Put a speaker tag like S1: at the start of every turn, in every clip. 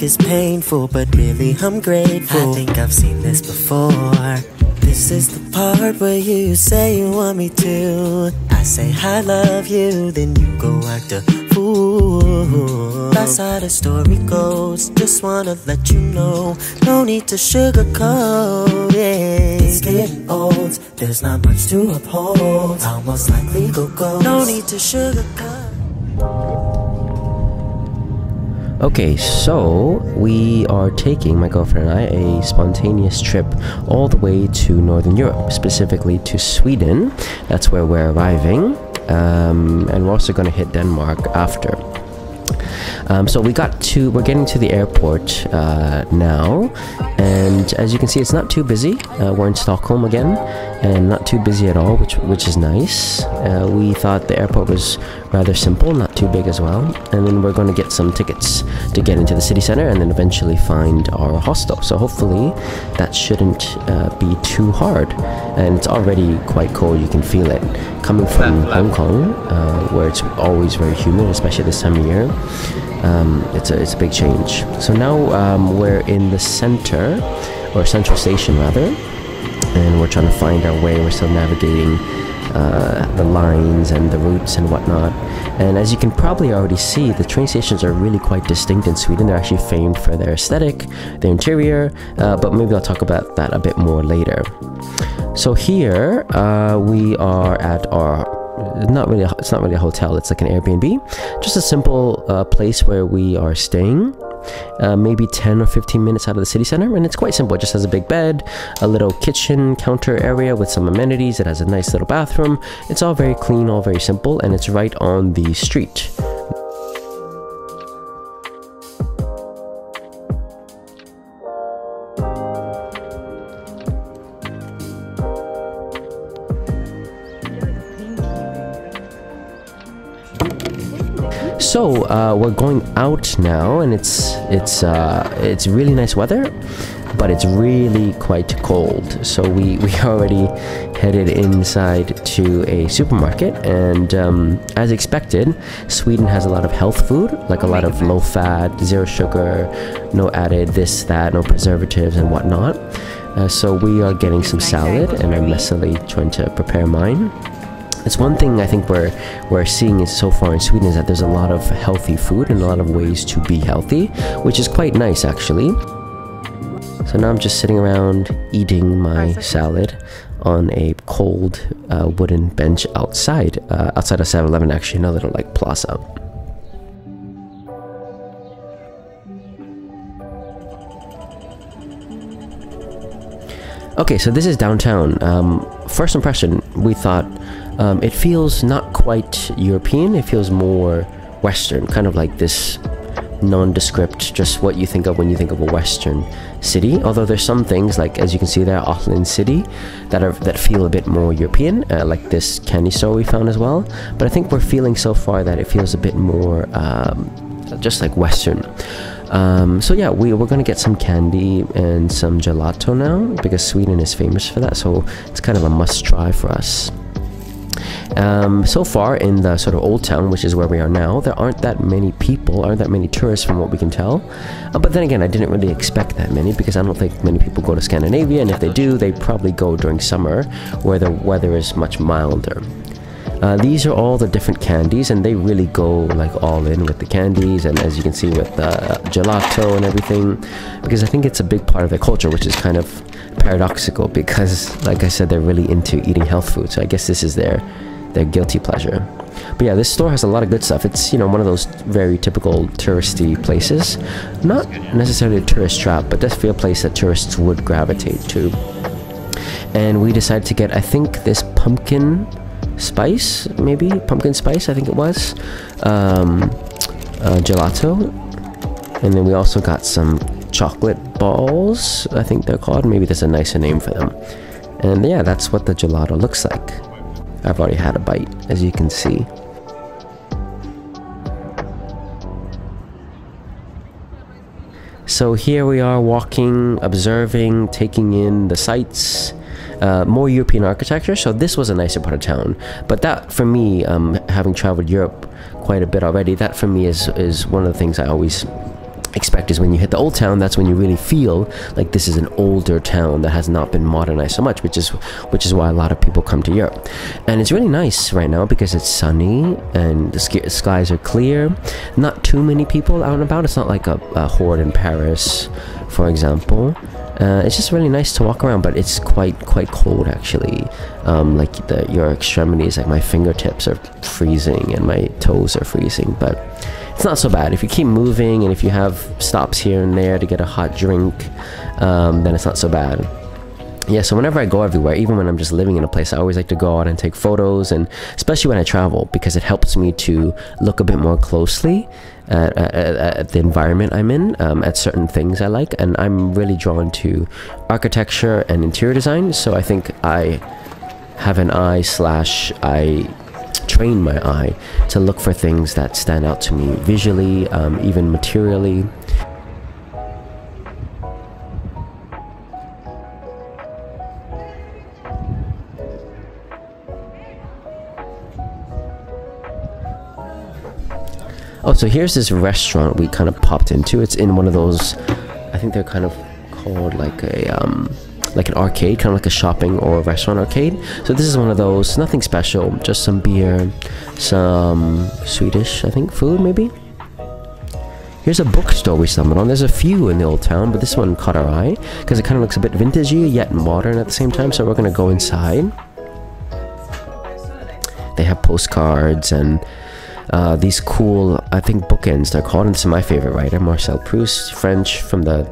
S1: think it's painful, but really I'm grateful. I think I've seen this before. This is the part where you say you want me to. I say I love you, then you go act a fool. That's how the story goes. Just wanna let you know. No need to sugarcoat it. It's getting old. There's not much to uphold. Almost like legal goals. No need to sugarcoat.
S2: Okay, so we are taking, my girlfriend and I, a spontaneous trip all the way to Northern Europe, specifically to Sweden. That's where we're arriving. Um, and we're also going to hit Denmark after. Um, so we got to, we're getting to the airport uh, now, and as you can see, it's not too busy. Uh, we're in Stockholm again, and not too busy at all, which which is nice. Uh, we thought the airport was rather simple, not too big as well, and then we're going to get some tickets to get into the city center, and then eventually find our hostel. So hopefully, that shouldn't uh, be too hard. And it's already quite cold; you can feel it coming from Hong Kong, uh, where it's always very humid, especially this time of year um, it's, a, it's a big change. So now um, we're in the center, or central station rather, and we're trying to find our way. We're still navigating uh, the lines and the routes and whatnot. And as you can probably already see, the train stations are really quite distinct in Sweden. They're actually famed for their aesthetic, their interior, uh, but maybe I'll talk about that a bit more later. So here uh, we are at our not really a, it's not really a hotel it's like an airbnb. Just a simple uh, place where we are staying uh, maybe 10 or 15 minutes out of the city center and it's quite simple. It just has a big bed a little kitchen counter area with some amenities it has a nice little bathroom. It's all very clean all very simple and it's right on the street So uh, we're going out now, and it's it's uh, it's really nice weather, but it's really quite cold. So we we already headed inside to a supermarket, and um, as expected, Sweden has a lot of health food, like a lot of low fat, zero sugar, no added this that, no preservatives and whatnot. Uh, so we are getting some salad, and I'm messily trying to prepare mine. It's one thing I think we're we're seeing is so far in Sweden is that there's a lot of healthy food and a lot of ways to be healthy, which is quite nice actually. So now I'm just sitting around eating my salad on a cold uh, wooden bench outside, uh, outside of 7-Eleven actually, another little like plaza. Okay, so this is downtown. Um, first impression, we thought um, it feels not quite European. It feels more Western, kind of like this nondescript, just what you think of when you think of a Western city. Although there's some things like, as you can see there, Åhléns City, that are that feel a bit more European, uh, like this candy store we found as well. But I think we're feeling so far that it feels a bit more um, just like Western. Um, so yeah, we, we're gonna get some candy and some gelato now because Sweden is famous for that. So it's kind of a must try for us. Um, so far in the sort of old town, which is where we are now, there aren't that many people, aren't that many tourists from what we can tell. Uh, but then again, I didn't really expect that many because I don't think many people go to Scandinavia, and if they do, they probably go during summer where the weather is much milder. Uh, these are all the different candies and they really go like all in with the candies and as you can see with uh, gelato and everything because I think it's a big part of their culture which is kind of paradoxical because like I said they're really into eating health food so I guess this is their their guilty pleasure. But yeah, this store has a lot of good stuff. It's, you know, one of those very typical touristy places. Not necessarily a tourist trap, but feel a place that tourists would gravitate to. And we decided to get, I think, this pumpkin spice, maybe pumpkin spice. I think it was um, uh, gelato, and then we also got some chocolate balls. I think they're called. Maybe there's a nicer name for them. And yeah, that's what the gelato looks like. I've already had a bite, as you can see. So here we are walking, observing, taking in the sights, uh, more European architecture. So this was a nicer part of town. But that, for me, um, having traveled Europe quite a bit already, that for me is is one of the things I always expect is when you hit the old town that's when you really feel like this is an older town that has not been modernized so much which is which is why a lot of people come to Europe and it's really nice right now because it's sunny and the skies are clear not too many people out and about it's not like a, a horde in Paris for example uh, it's just really nice to walk around but it's quite quite cold actually um, like the, your extremities like my fingertips are freezing and my toes are freezing but it's not so bad. If you keep moving and if you have stops here and there to get a hot drink, um, then it's not so bad. Yeah, so whenever I go everywhere, even when I'm just living in a place, I always like to go out and take photos, and especially when I travel, because it helps me to look a bit more closely at, at, at the environment I'm in, um, at certain things I like, and I'm really drawn to architecture and interior design. So I think I have an eye slash I train my eye to look for things that stand out to me visually, um, even materially. Oh, so here's this restaurant we kind of popped into. It's in one of those, I think they're kind of called like a, um, like an arcade, kind of like a shopping or a restaurant arcade. So this is one of those, nothing special, just some beer, some Swedish, I think, food maybe. Here's a bookstore we stumbled on. There's a few in the old town, but this one caught our eye because it kind of looks a bit vintagey yet modern at the same time. So we're gonna go inside. They have postcards and uh, these cool, I think, bookends. They're called. And this is my favorite writer, Marcel Proust, French from the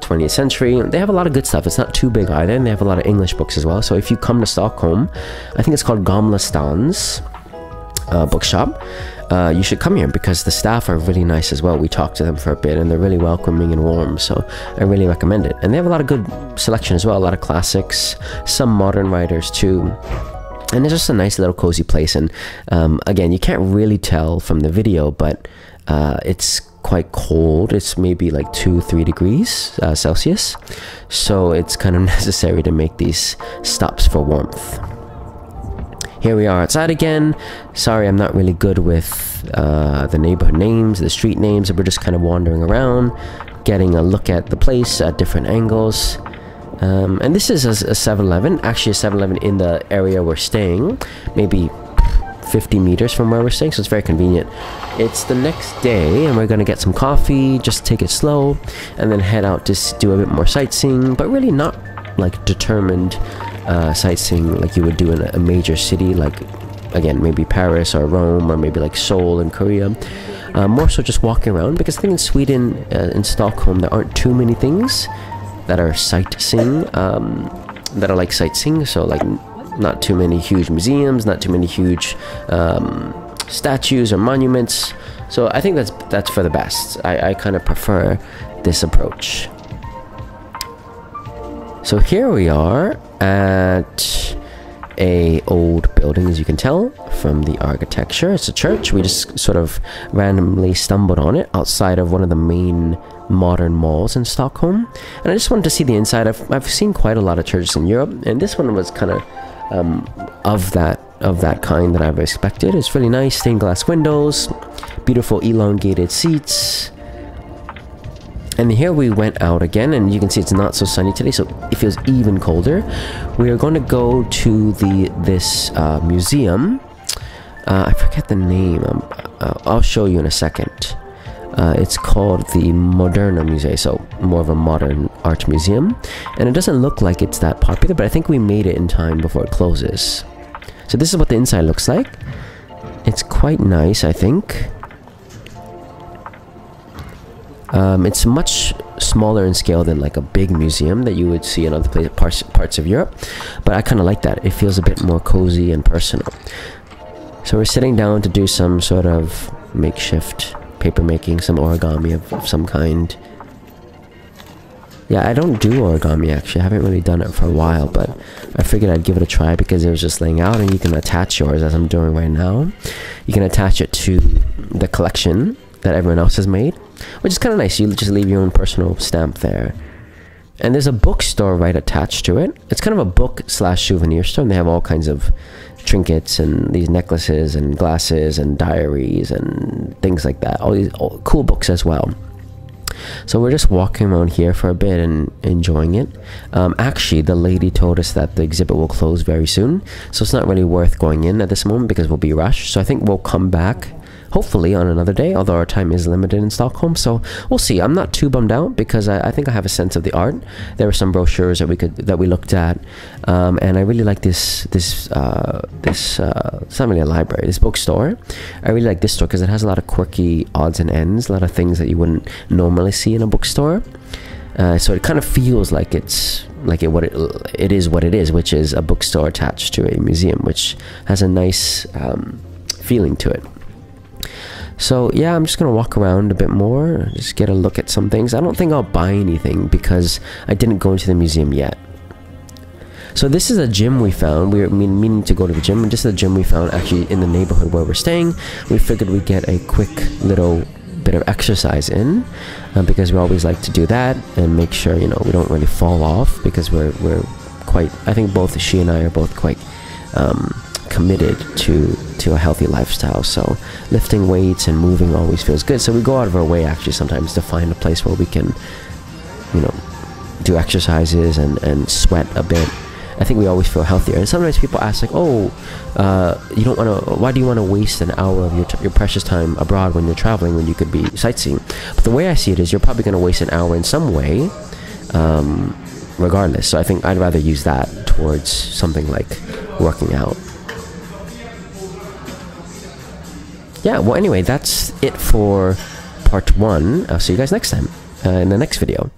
S2: 20th century. They have a lot of good stuff. It's not too big either, and they have a lot of English books as well. So if you come to Stockholm, I think it's called Gamla Stans uh, Bookshop. Uh, you should come here because the staff are really nice as well. We talked to them for a bit and they're really welcoming and warm, so I really recommend it. And they have a lot of good selection as well, a lot of classics, some modern writers too. And it's just a nice little cozy place. And um, again, you can't really tell from the video, but uh, it's quite cold. It's maybe like two, three degrees uh, Celsius. So it's kind of necessary to make these stops for warmth. Here we are outside again. Sorry, I'm not really good with uh, the neighborhood names, the street names. We're just kind of wandering around, getting a look at the place at different angles. Um, and this is a 7-Eleven, actually a 7-Eleven in the area we're staying. Maybe 50 meters from where we're staying, so it's very convenient. It's the next day, and we're gonna get some coffee, just take it slow, and then head out to do a bit more sightseeing, but really not like determined uh, sightseeing like you would do in a major city, like again, maybe Paris or Rome, or maybe like Seoul in Korea. Uh, more so just walking around, because I think in Sweden, uh, in Stockholm, there aren't too many things that are sightseeing, um, that are like sightseeing, so like not too many huge museums, not too many huge um, statues or monuments. So I think that's that's for the best. I, I kind of prefer this approach. So here we are at a old building, as you can tell from the architecture. It's a church. We just sort of randomly stumbled on it outside of one of the main modern malls in Stockholm. And I just wanted to see the inside. I've, I've seen quite a lot of churches in Europe, and this one was kind of um, of that of that kind that I've expected. It's really nice, stained glass windows, beautiful elongated seats. And here we went out again, and you can see it's not so sunny today, so it feels even colder. We are going to go to the this uh, museum. Uh, I forget the name. Um, uh, I'll show you in a second. Uh, it's called the Moderna Museum, so more of a modern art museum. And it doesn't look like it's that popular, but I think we made it in time before it closes. So this is what the inside looks like. It's quite nice, I think. Um, it's much smaller in scale than like a big museum that you would see in other parts, parts of Europe. But I kind of like that. It feels a bit more cozy and personal. So we're sitting down to do some sort of makeshift paper making, some origami of, of some kind. Yeah, I don't do origami actually. I haven't really done it for a while, but I figured I'd give it a try because it was just laying out and you can attach yours as I'm doing right now. You can attach it to the collection that everyone else has made, which is kind of nice. You just leave your own personal stamp there. and there's a bookstore right attached to it. It's kind of a book slash souvenir store, and they have all kinds of trinkets and these necklaces and glasses and diaries and things like that. All these all cool books as well. So we're just walking around here for a bit and enjoying it. Um, actually, the lady told us that the exhibit will close very soon, so it's not really worth going in at this moment because we'll be rushed. So I think we'll come back hopefully on another day, although our time is limited in Stockholm. So we'll see. I'm not too bummed out because I, I think I have a sense of the art. There were some brochures that we could that we looked at, um, and I really like this this uh, this. Uh, it's not really a library. This bookstore. I really like this store because it has a lot of quirky odds and ends, a lot of things that you wouldn't normally see in a bookstore. Uh, so it kind of feels like it's like it what it, it is what it is, which is a bookstore attached to a museum, which has a nice um, feeling to it. So yeah, I'm just gonna walk around a bit more, just get a look at some things. I don't think I'll buy anything because I didn't go into the museum yet. So this is a gym we found. We were meaning to go to the gym, this is a gym we found actually in the neighborhood where we're staying. We figured we'd get a quick little bit of exercise in uh, because we always like to do that and make sure you know we don't really fall off because we're we're quite. I think both she and I are both quite. Um, committed to to a healthy lifestyle. So lifting weights and moving always feels good. So we go out of our way actually sometimes to find a place where we can, you know, do exercises and and sweat a bit. I think we always feel healthier. And sometimes people ask like, "Oh, uh, you don't want to? Why do you want to waste an hour of your your precious time abroad when you're traveling when you could be sightseeing?" But the way I see it is, you're probably going to waste an hour in some way, um, regardless. So I think I'd rather use that towards something like working out. Yeah, well, anyway, that's it for part one. I'll see you guys next time uh, in the next video.